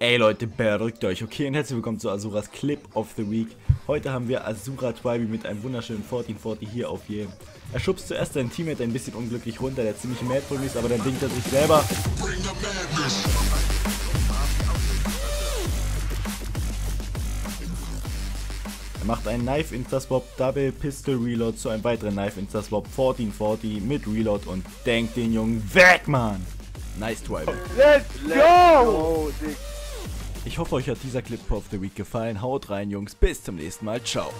Ey Leute, beruhigt euch, okay? Und herzlich willkommen zu Asuras Clip of the Week. Heute haben wir Asura Twiby mit einem wunderschönen 1440 hier auf je. Er schubst zuerst seinen Teammate ein bisschen unglücklich runter, der ziemlich mad von ist, aber dann denkt er sich selber. Er macht einen Knife Instaswap Double Pistol Reload zu einem weiteren Knife Instaswap 1440 mit Reload und denkt den Jungen weg, Mann! Nice Twiby. Let's go! Ich hoffe, euch hat dieser Clip of the Week gefallen. Haut rein, Jungs. Bis zum nächsten Mal. Ciao.